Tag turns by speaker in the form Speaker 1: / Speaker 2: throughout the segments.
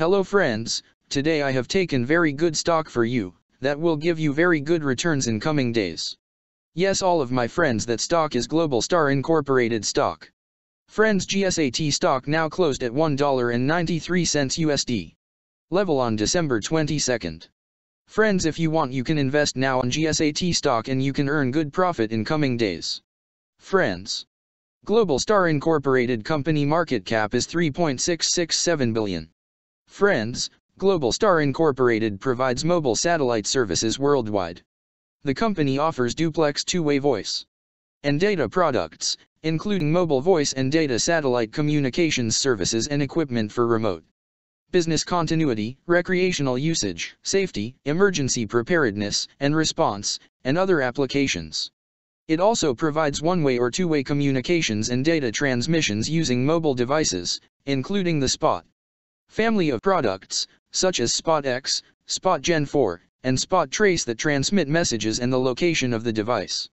Speaker 1: Hello friends, today I have taken very good stock for you, that will give you very good returns in coming days. Yes all of my friends that stock is Globalstar Incorporated stock. Friends GSAT stock now closed at $1.93 USD. Level on December 22nd. Friends if you want you can invest now on GSAT stock and you can earn good profit in coming days. Friends. Globalstar Incorporated company market cap is 3.667 billion. Friends, Globalstar Incorporated provides mobile satellite services worldwide. The company offers duplex two-way voice and data products, including mobile voice and data satellite communications services and equipment for remote business continuity, recreational usage, safety, emergency preparedness and response, and other applications. It also provides one-way or two-way communications and data transmissions using mobile devices, including the Spot family of products, such as Spot X, Spot Gen 4, and Spot Trace that transmit messages and the location of the device.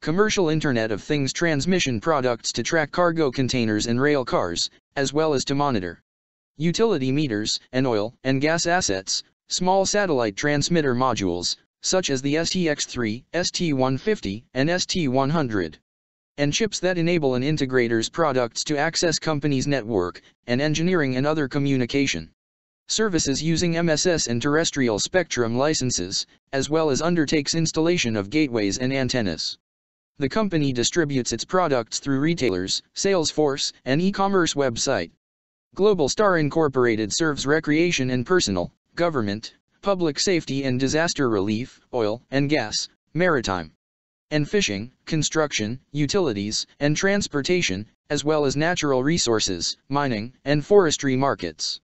Speaker 1: Commercial Internet of Things transmission products to track cargo containers and rail cars, as well as to monitor utility meters, and oil and gas assets, small satellite transmitter modules, such as the STX3, ST150, and ST100. And chips that enable an integrator's products to access company's network, and engineering and other communication. Services using MSS and terrestrial spectrum licenses, as well as undertakes installation of gateways and antennas. The company distributes its products through retailers, Salesforce, and e-commerce website. Globalstar Incorporated serves recreation and personal, government, public safety and disaster relief, oil and gas, maritime and fishing, construction, utilities, and transportation, as well as natural resources, mining, and forestry markets.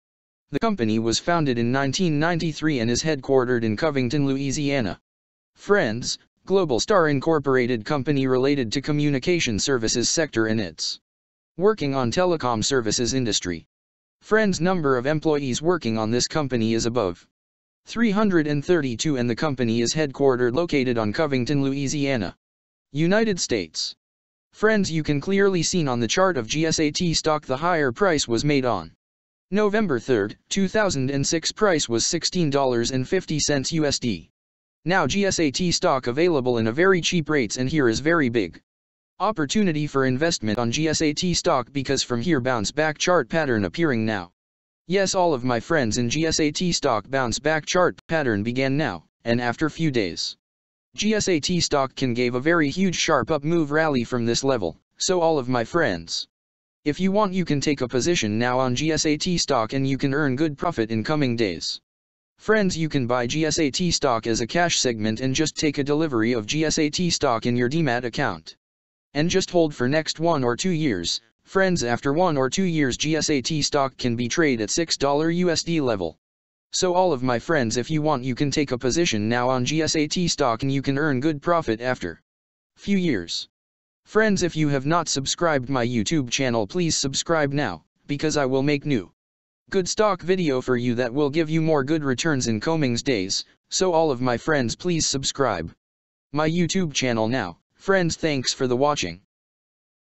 Speaker 1: The company was founded in 1993 and is headquartered in Covington, Louisiana. Friends, Globalstar Incorporated company related to communication services sector and its working on telecom services industry. Friends number of employees working on this company is above 332 and the company is headquartered located on Covington, Louisiana, United States. Friends you can clearly seen on the chart of GSAT stock the higher price was made on November 3, 2006 price was $16.50 USD. Now GSAT stock available in a very cheap rates and here is very big. Opportunity for investment on GSAT stock because from here bounce back chart pattern appearing now. Yes all of my friends in GSAT stock bounce back chart pattern began now, and after few days. GSAT stock can gave a very huge sharp up move rally from this level, so all of my friends. If you want you can take a position now on GSAT stock and you can earn good profit in coming days. Friends you can buy GSAT stock as a cash segment and just take a delivery of GSAT stock in your Demat account and just hold for next one or two years. Friends after one or two years GSAT stock can be traded at $6 USD level. So all of my friends if you want you can take a position now on GSAT stock and you can earn good profit after few years. Friends if you have not subscribed my YouTube channel please subscribe now, because I will make new good stock video for you that will give you more good returns in Comings days, so all of my friends please subscribe my YouTube channel now. Friends thanks for the watching.